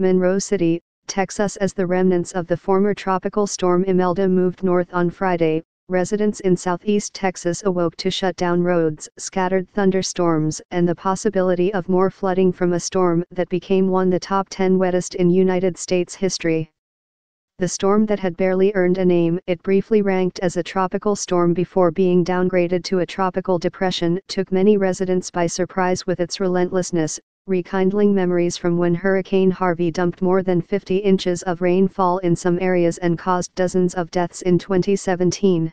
Monroe City, Texas As the remnants of the former tropical storm Imelda moved north on Friday, residents in southeast Texas awoke to shut down roads, scattered thunderstorms, and the possibility of more flooding from a storm that became one of the top 10 wettest in United States history. The storm that had barely earned a name it briefly ranked as a tropical storm before being downgraded to a tropical depression took many residents by surprise with its relentlessness, rekindling memories from when Hurricane Harvey dumped more than 50 inches of rainfall in some areas and caused dozens of deaths in 2017.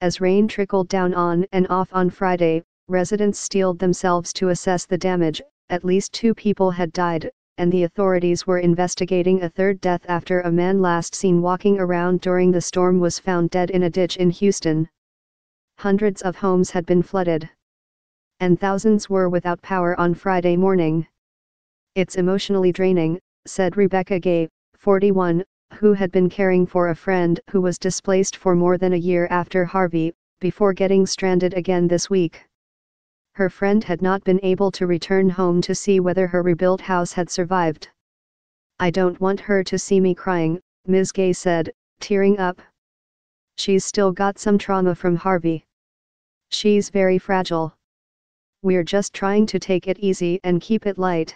As rain trickled down on and off on Friday, residents steeled themselves to assess the damage, at least two people had died, and the authorities were investigating a third death after a man last seen walking around during the storm was found dead in a ditch in Houston. Hundreds of homes had been flooded. And thousands were without power on Friday morning. It's emotionally draining, said Rebecca Gay, 41, who had been caring for a friend who was displaced for more than a year after Harvey, before getting stranded again this week. Her friend had not been able to return home to see whether her rebuilt house had survived. I don't want her to see me crying, Ms. Gay said, tearing up. She's still got some trauma from Harvey. She's very fragile. We're just trying to take it easy and keep it light.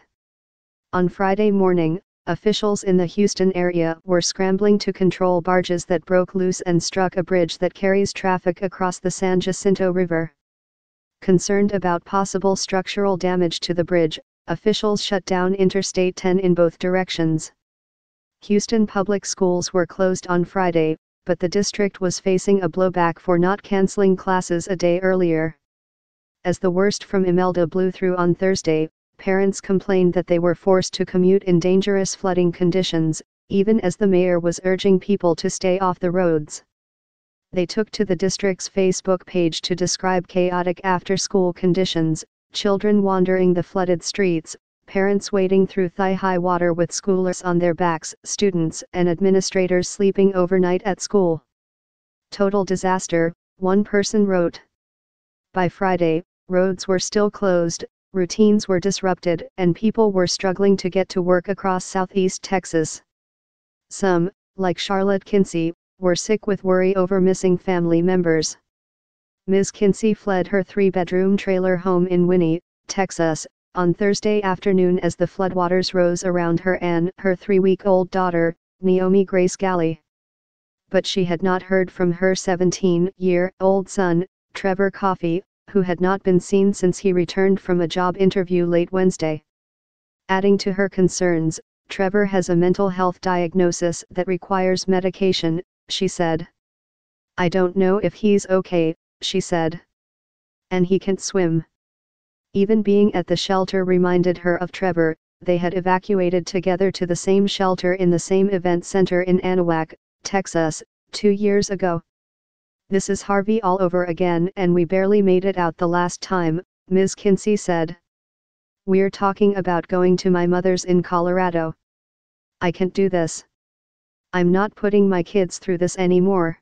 On Friday morning, officials in the Houston area were scrambling to control barges that broke loose and struck a bridge that carries traffic across the San Jacinto River. Concerned about possible structural damage to the bridge, officials shut down Interstate 10 in both directions. Houston public schools were closed on Friday, but the district was facing a blowback for not canceling classes a day earlier. As the worst from Imelda blew through on Thursday, parents complained that they were forced to commute in dangerous flooding conditions, even as the mayor was urging people to stay off the roads. They took to the district's Facebook page to describe chaotic after school conditions, children wandering the flooded streets, parents wading through thigh high water with schoolers on their backs, students and administrators sleeping overnight at school. Total disaster, one person wrote. By Friday, roads were still closed, routines were disrupted and people were struggling to get to work across southeast Texas. Some, like Charlotte Kinsey, were sick with worry over missing family members. Ms. Kinsey fled her three-bedroom trailer home in Winnie, Texas, on Thursday afternoon as the floodwaters rose around her and her three-week-old daughter, Naomi Grace Galley. But she had not heard from her 17-year-old son, Trevor Coffey, who had not been seen since he returned from a job interview late Wednesday. Adding to her concerns, Trevor has a mental health diagnosis that requires medication, she said. I don't know if he's okay, she said. And he can't swim. Even being at the shelter reminded her of Trevor, they had evacuated together to the same shelter in the same event center in Anahuac, Texas, two years ago. This is Harvey all over again and we barely made it out the last time, Ms. Kinsey said. We're talking about going to my mother's in Colorado. I can't do this. I'm not putting my kids through this anymore.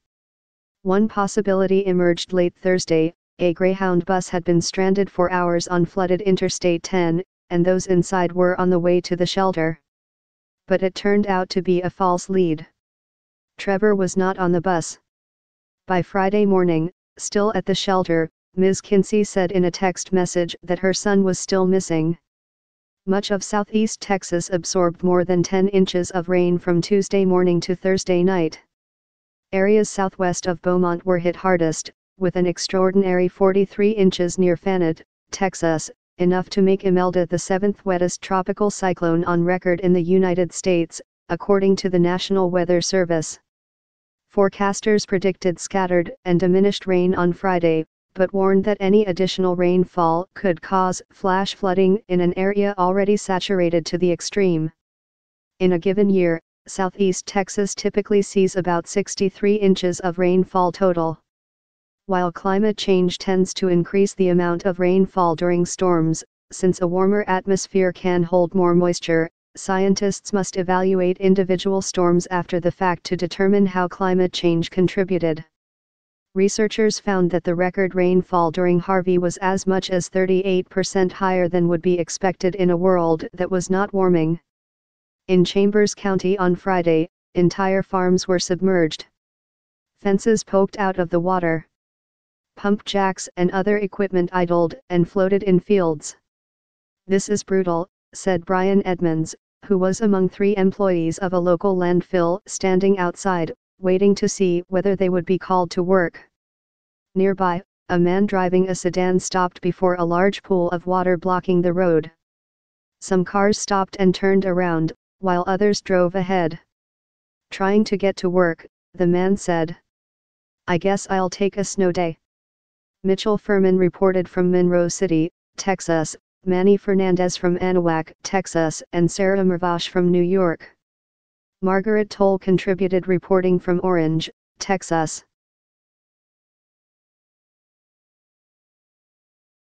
One possibility emerged late Thursday, a Greyhound bus had been stranded for hours on flooded Interstate 10, and those inside were on the way to the shelter. But it turned out to be a false lead. Trevor was not on the bus. By Friday morning, still at the shelter, Ms. Kinsey said in a text message that her son was still missing. Much of southeast Texas absorbed more than 10 inches of rain from Tuesday morning to Thursday night. Areas southwest of Beaumont were hit hardest, with an extraordinary 43 inches near Fannett, Texas, enough to make Imelda the seventh wettest tropical cyclone on record in the United States, according to the National Weather Service. Forecasters predicted scattered and diminished rain on Friday, but warned that any additional rainfall could cause flash flooding in an area already saturated to the extreme. In a given year, southeast Texas typically sees about 63 inches of rainfall total. While climate change tends to increase the amount of rainfall during storms, since a warmer atmosphere can hold more moisture, scientists must evaluate individual storms after the fact to determine how climate change contributed. Researchers found that the record rainfall during Harvey was as much as 38% higher than would be expected in a world that was not warming. In Chambers County on Friday, entire farms were submerged. Fences poked out of the water. Pump jacks and other equipment idled and floated in fields. This is brutal, said Brian Edmonds, who was among three employees of a local landfill standing outside, waiting to see whether they would be called to work. Nearby, a man driving a sedan stopped before a large pool of water blocking the road. Some cars stopped and turned around, while others drove ahead. Trying to get to work, the man said. I guess I'll take a snow day. Mitchell Ferman reported from Monroe City, Texas, Manny Fernandez from Anahuac, Texas, and Sarah Mervosh from New York. Margaret Toll contributed reporting from Orange, Texas.